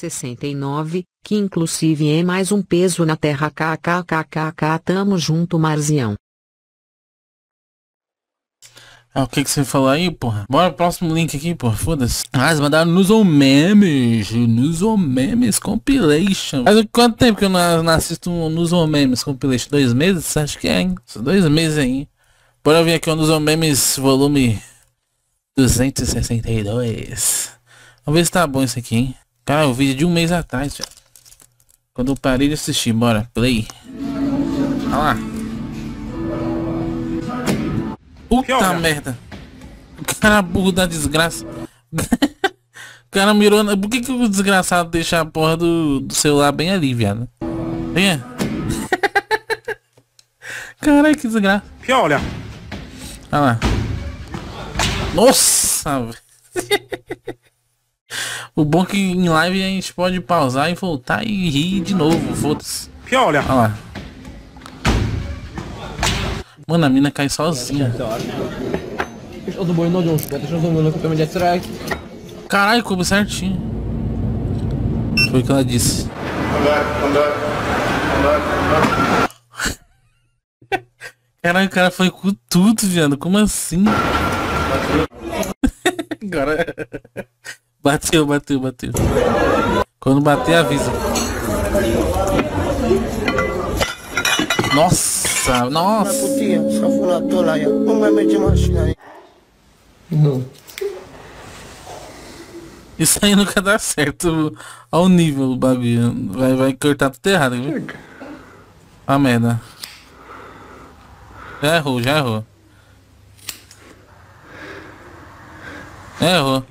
69, que inclusive é mais um peso na terra kkkkkk tamo junto Marzião. Ah, o que que você falou aí, porra? Bora, próximo link aqui, porra, foda-se. Ah, eles mandaram nos memes, nos memes compilation. Faz quanto tempo que eu não, não assisto um nos memes compilation? Dois meses? Acho que é, hein? Dois meses aí. Bora ver aqui o nos memes volume 262. Vamos ver se tá bom isso aqui, hein? Cara, o vídeo de um mês atrás, já. Quando eu parei de assistir, bora, play. Olha lá. Puta merda. O cara burro da desgraça. o cara mirou na... Por que, que o desgraçado deixa a porra do, do celular bem ali, viado? Venha. Caralho, que desgraça. Que olha. Olha lá. Nossa, O bom é que em live a gente pode pausar e voltar e rir de novo, foda-se. Olha. Olha lá. Mano, a mina cai sozinha. Caralho, coube certinho. Foi o que ela disse. Caralho, o cara foi com tudo, viado. Como assim? Agora. Bateu, bateu, bateu. Quando bater, avisa. Nossa, nossa. Não. Isso aí nunca dá certo ao nível do bagulho. Vai, vai cortar tudo errado, viu? A merda. Já errou, já errou. Errou.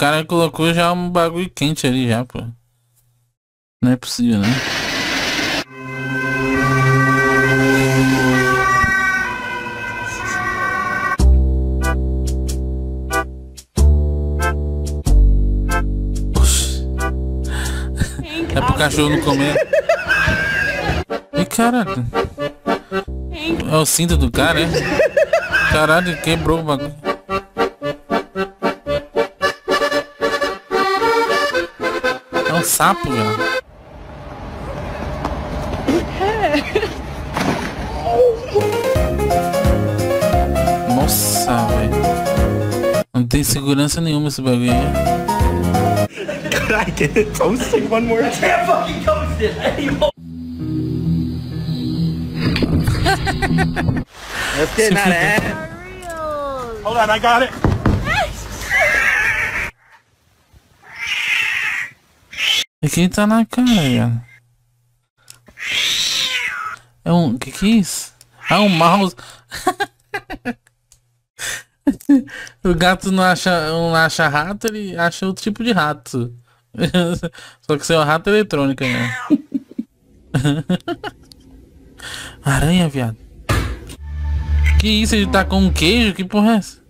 Cara colocou já um bagulho quente ali já, pô. Não é possível, né? É pro cachorro não comer. E caralho. É o cinto do cara, é? Caralho, quebrou o bagulho. Um sapo, velho. Nossa, velho. Não tem segurança nenhuma esse bagulho aí. Could I get it toasted one more time? can't fucking toast it anymore. Let's get that ass. Hold on, I got it. E quem tá na cara? É um. Que que é isso? Ah, um mouse. o gato não acha, não acha rato, ele acha outro tipo de rato. Só que seu rato eletrônica, né? Aranha, viado. Que isso? Ele tá com um queijo? Que porra é essa?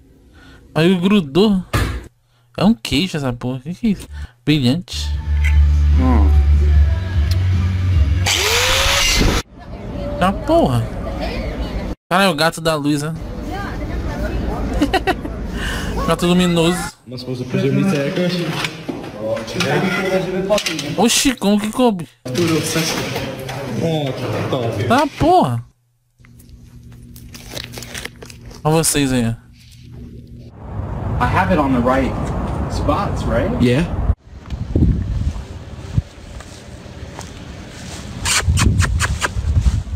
Aí grudou. É um queijo essa porra. Que que é isso? Brilhante. Ah, porra. Cara, é o gato da luz, né? gato luminoso. Oxi, como que coube? Tá, porra. Olha vocês aí. I have it on the right spots, right? Yeah.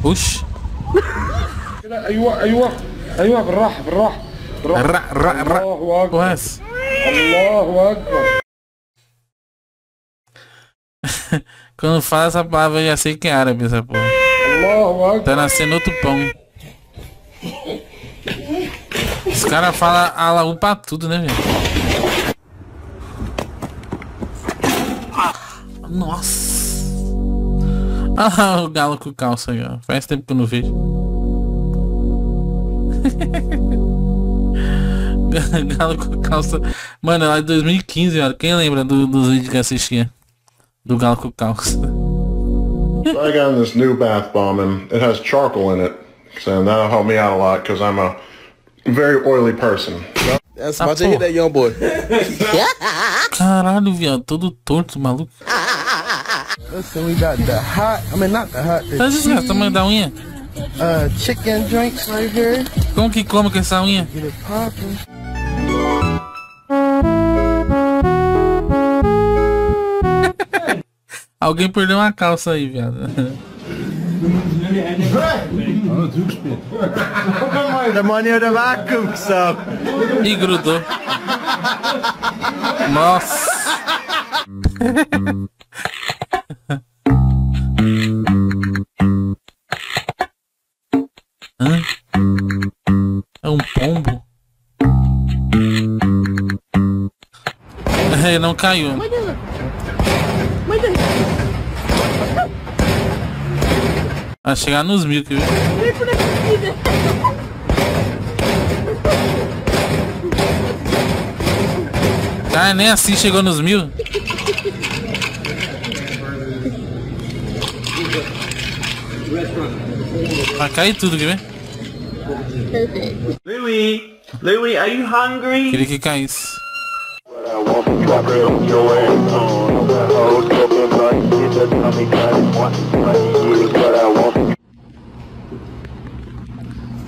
Oxi. ايوه ايوه ايوه بالراحه بالراحه بالراحه Ra, ra, ra. الله Porra, اكبر é essa? الله اكبر Quando fala essa palavra eu já sei que é árabe essa porra. الله اكبر Tá nascendo outro pão. Os caras falam alaú pra tudo, né, velho? Nossa. Ah, o galo com calça aí, ó. Faz tempo que eu não vejo. galo com calça. Mano, é lá de 2015, ó. Quem lembra do- dos vídeos que eu assistia? Do galo com calça. So I got this new bath bomb and it has charcoal in it. So that'll help me out a lot because I'm a very oily person. That's about to hit that young boy. Caralho, viado, todo torto, maluco. Listen, we got the hot, I mean not the hot, the Tá desgraça, tamanho da unha. uh, chicken drinks right here. Como que come com essa unha? Get it popping. Alguém perdeu uma calça aí, viado. The money of the vacuum, so. Ih, grudou. Nossa. Hã? É um pombo? É, não caiu. Vai chegar nos mil, quer ver? Ah, nem assim chegou nos mil. Vai cair tudo, quer ver? Louis, Louis, are you hungry? Queria que caísse.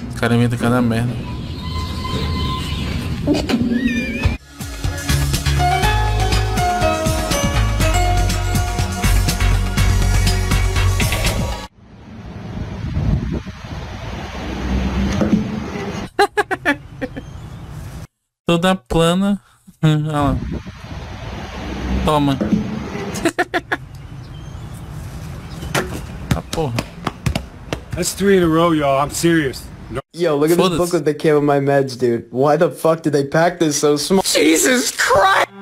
Os caras inventam cada merda. Toda plana. Olha lá. Toma. ah, porra. That's three in a row, y'all. I'm serious. Yo, look at this booklet that came with my meds, dude. Why the fuck did they pack this so small? Jesus Christ!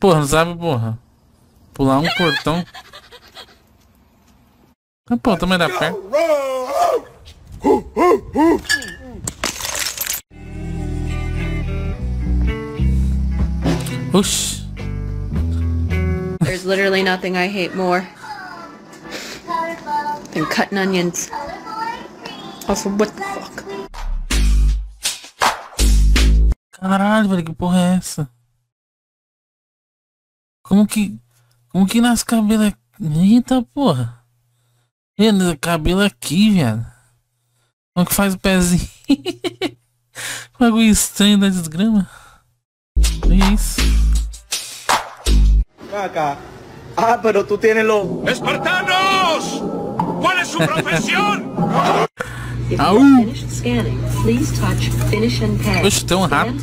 Porra, não sabe, porra. Pular um portão. Ah, pô, também dá pé. Oxi. There's literally nothing I hate more than cutting onions. Also, what the fuck? Caralho, velho, que porra é essa? Como que. Como que nasce cabelo aqui? Eita porra. E cabelo aqui, viado. Como que faz o pezinho? Que Bagulho estranho da desgrama. Olha isso. Acá. Ah, pero tú tienes los... ¡Espartanos! ¿Cuál es su profesión? Au. um. Scan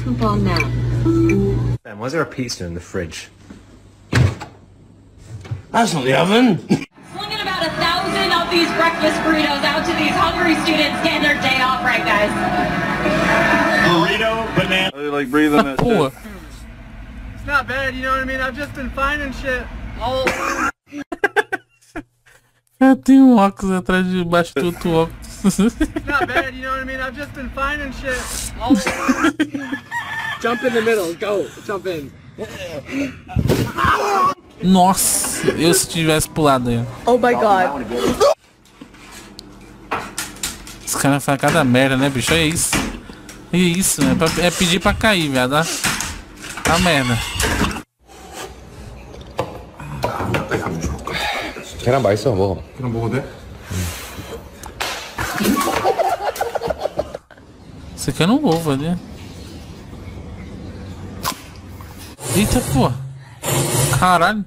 coupon now. Man, why is there a pizza in the fridge? That's not the oven. these breakfast burritos out to these hungry students getting their day off right, guys. Burrito, banana. like breathing Ah, porra. It's not bad, you know what I mean? I've just been finding shit all Já tem um óculos atrás de baixo do outro óculos. It's not bad, you know what I mean? I've just been finding shit all Jump in the middle, go, jump in. Nossa, eu se tivesse pulado aí. Oh my god. Os caras fazem cada merda, né, bicho? É isso. É isso, né? É pedir pra cair, viado. A tá merda. Caramba, isso é um bom Caramba, né? Isso aqui é eu não vou, velho. Eita, pô. Caralho.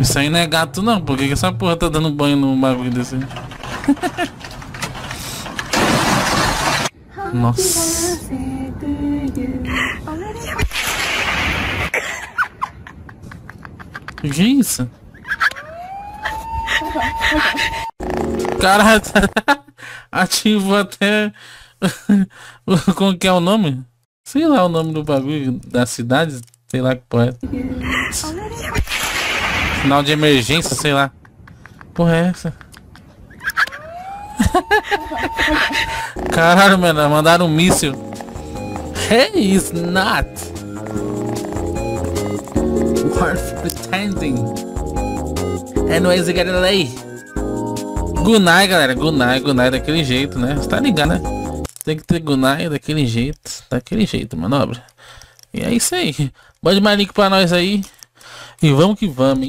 Isso aí não é gato não, por que essa porra tá dando banho num bagulho desse? Nossa. Que é isso? Cara, ativou até. Como que é o nome? Sei lá o nome do bagulho da cidade, sei lá que porra é. Sinal de emergência, sei lá. Porra é essa? Caralho, mano, mandaram um míssil. Hey, it's not. Worth pretending. Anyways, you gotta lay. Gunai, galera. Gunai, Gunai daquele jeito, né? Você tá ligado, né? Tem que ter Gunai daquele jeito. Daquele jeito, manobra. E é isso aí. Mande mais link pra nós aí. E vamos que vamos, hein?